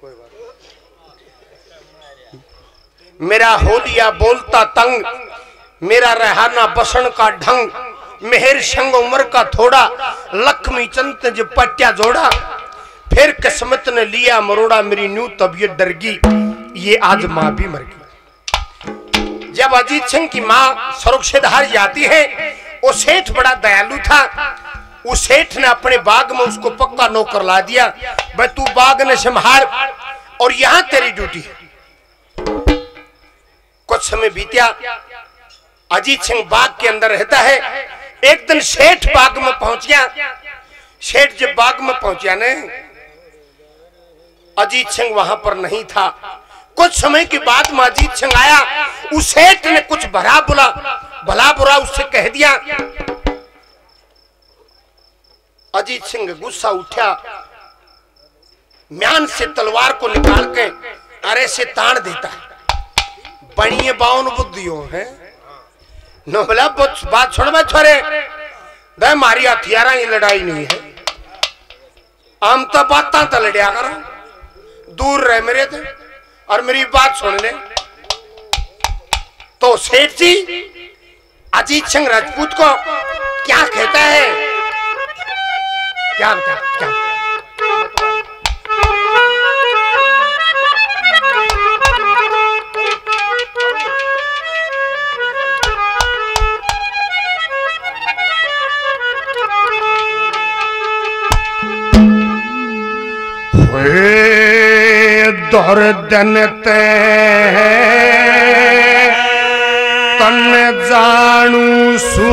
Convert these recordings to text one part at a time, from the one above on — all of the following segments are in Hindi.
कोई बात मेरा होलिया बोलता तंग, मेरा रहना बसन का ढंग, मेहर संग उम्र का थोड़ा, लक्ष्मी चंद जो पट्या जोड़ा, फिर किस्मत ने लिया मरोड़ा मेरी न्यू तबीयत डर गई ये आज माँ भी मर गई। जब अजीत सिंह की माँ सुरक्षितहार जाती है, वो सेठ बड़ा दयालु था उस सेठ ने अपने बाग में उसको पक्का नौकर ला दिया। भाई, तू बाग ने संभाल और यहाँ तेरी ड्यूटी है। कुछ समय बीतिया, अजीत सिंह बाग के अंदर रहता है। एक दिन सेठ बाग में पहुँच गया सेठ जब बाग में पहुँचा ने, अजीत सिंह वहाँ पर नहीं था। कुछ समय के बाद में अजीत सिंह आया। उस सेठ ने कुछ भरा बुला भला बुरा उससे कह दिया। अजीत सिंह गुस्सा उठा म्यान से तलवार को निकाल के अरे से तान देता है। बनिए बावन बुद्धियों है। बात छोड़ मैं छोरे दे मारी हथियारा ही लड़ाई नहीं है। आम तो बात तो लड़िया करो। दूर रहे मेरे थे और मेरी बात सुन ले। तो सेठ जी, अजीत सिंह राजपूत को क्या कहता है? क्या बता क्या दौर दन ते तन जानू सू।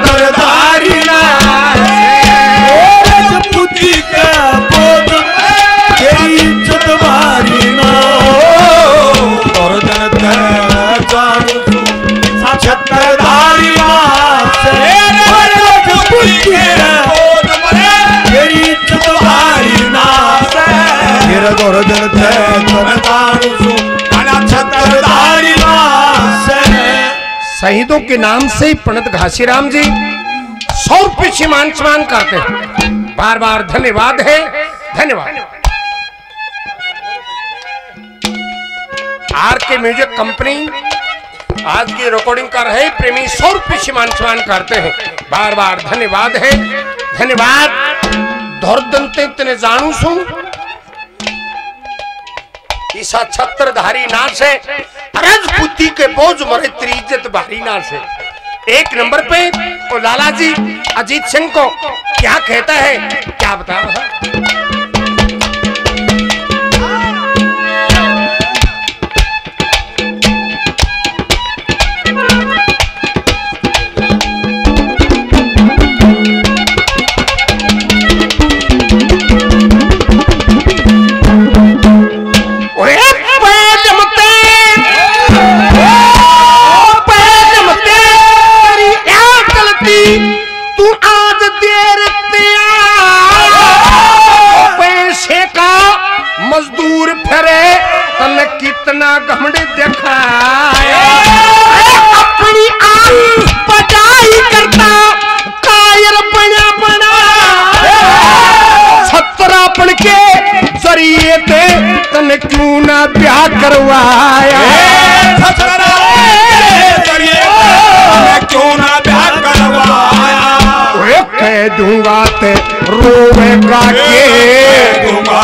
शहीदों के नाम से पंडित घासीराम जी सौ रुपये सम्मान सम्मान करते हैं। बार बार धन्यवाद है। धन्यवाद। आर के म्यूज़िक कंपनी आज की रिकॉर्डिंग कर रहे प्रेमी सौ रुपये सम्मान सम्मान करते हैं। बार बार धन्यवाद है। धन्यवाद। धौरदंते तने जानू सू ईसा छत्रधारी नाश है राजपूती के बोझ मरे त्रिजत भारी नाश है एक नंबर पे और लाला जी अजीत सिंह को क्या कहता है, क्या बता घमंड दिखाया अपनी करता कायर बना बना। के ज़रिए ते तन क्यों ना ब्याह करवाया? क्यों ना ब्याह करवाया? कह दूँगा ते रोवेगा के दूँगा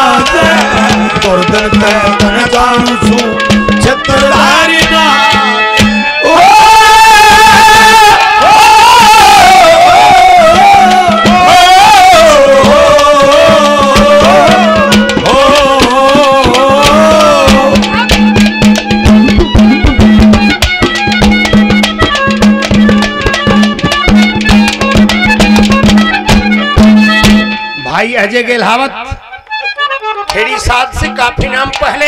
भाई अजय गेलहावत खेड़ी साथ से काफ़ी नाम पहले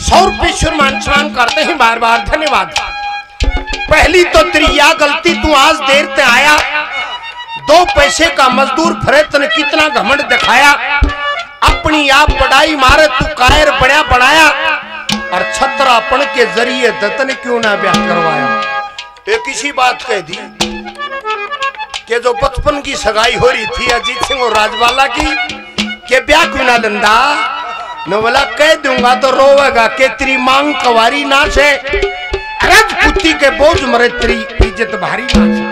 सौ रुपये शुर मान सम्मान करते हैं बार बार धन्यवाद। पहली तो तेरी या गलती, तू आज देर ते आया। दो पैसे का मजदूर फरेत ने कितना घमंड दिखाया। अपनी आप पढ़ाई मारे, तू कायर बड़ा बढ़ाया। और छत्रापन के ज़रिए दत्त क्यों ना ब्याह करवाया? एक इसी बात कह दी। कि जो बचपन की सगाई हो रही थी अजीत सिंह और राजवाला की, के ब्याह क्यों ना लंदा न बोला कह दूँगा तो रोवेगा, के तेरी मांग कवारी ना से राजपूती के बोझ मरे तेरी इज़्ज़त भारी ना से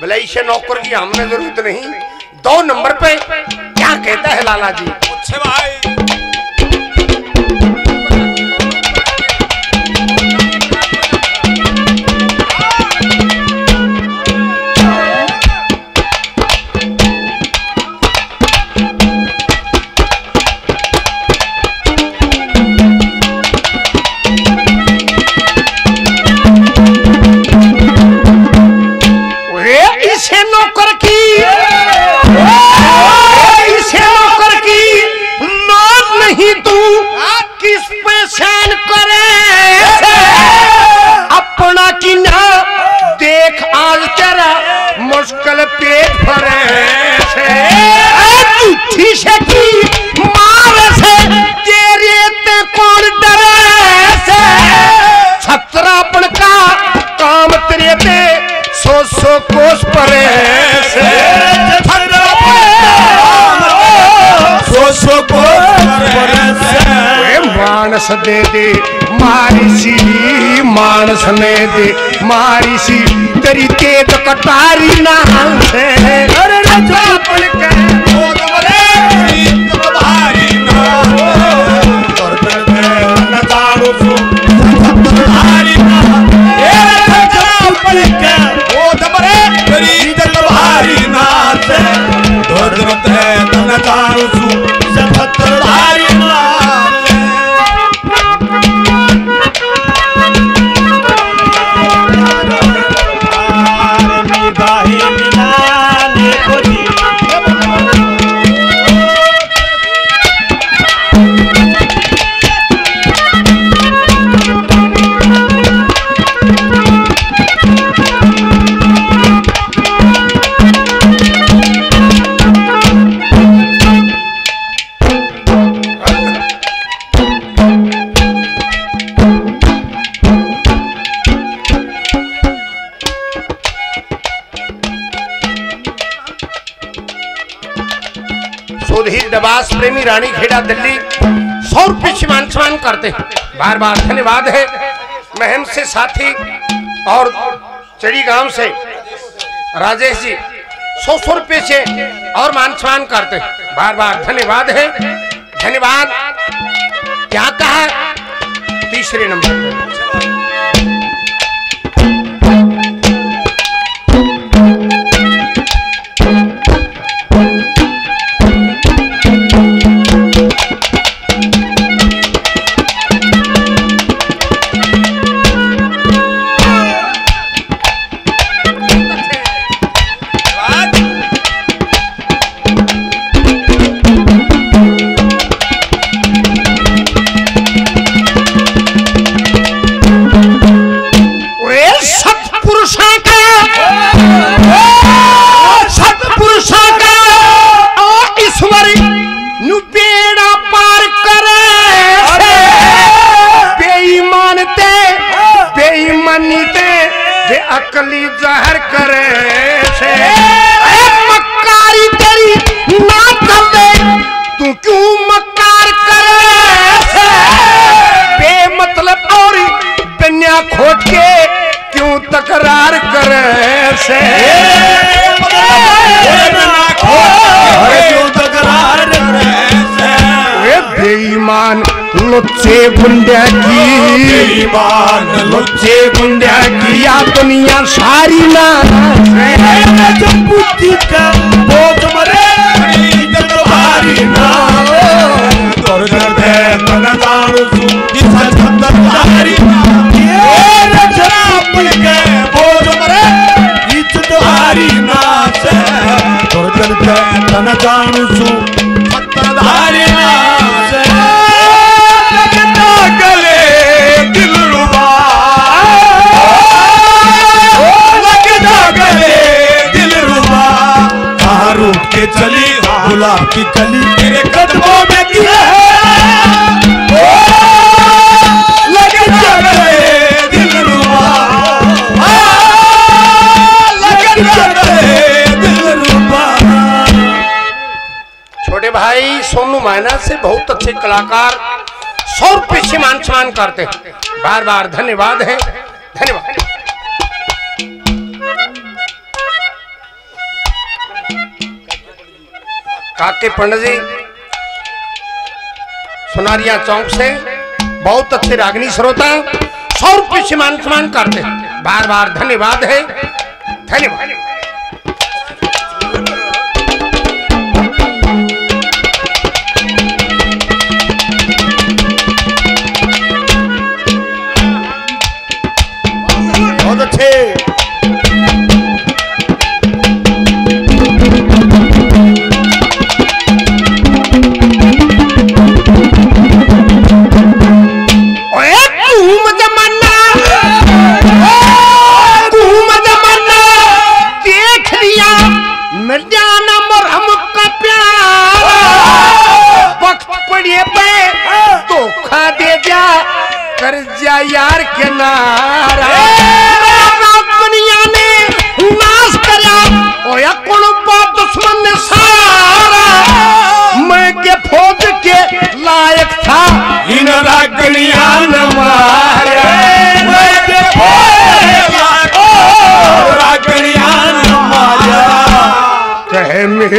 बोला इसे नौकर की हमने ज़रूरत नहीं, दो नंबर पे क्या कहता है लाला जी? अच्छे भाई। मानस दे दे मारिसी मानस ने दे मारिसी तेरी तेज कटारी ना खेड़ा दिल्ली सौ रुपये शिमान समान करते हैं। बार बार धन्यवाद है। महम से साथी और चड़ी गाँव से राजेश जी, सौ सौ रुपये से और मान सम्मान करते हैं। बार बार धन्यवाद है। धन्यवाद। क्या कहा? तीसरे नंबर पर। से वे बेईमान लुच्चे गुंडा की लुच्चे गुंडा की या दुनिया सारी ना बुद्धि का बोझ की कली तेरे कदमों में दिया है। छोटे भाई, सोनू मायना से बहुत अच्छे कलाकार, सौ रुपये से मान सम्मान करते बार बार धन्यवाद है। धन्यवाद। काके पंडित जी सुनारिया चौक से, बहुत अच्छे रागनी श्रोता, सौ रुपये सम्मान मान सम्मान करते बार बार धन्यवाद है। धन्यवाद।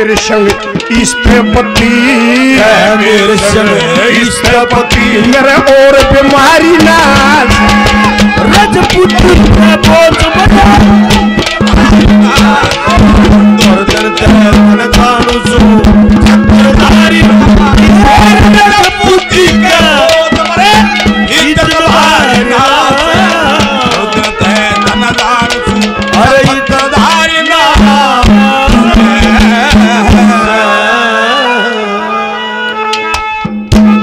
मेरे संग इस पे पति। मेरे संग इस पे पति। मेरे और बीमारी ना राजपूत बोझ